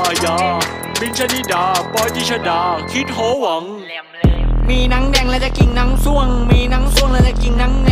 าญาบินชนิดา ปอยจิชดา คิดโหหวัง มีหนังแดงแล้วจะกินหนังส่วง มีหนังส่วงแล้วจะกินหนังแ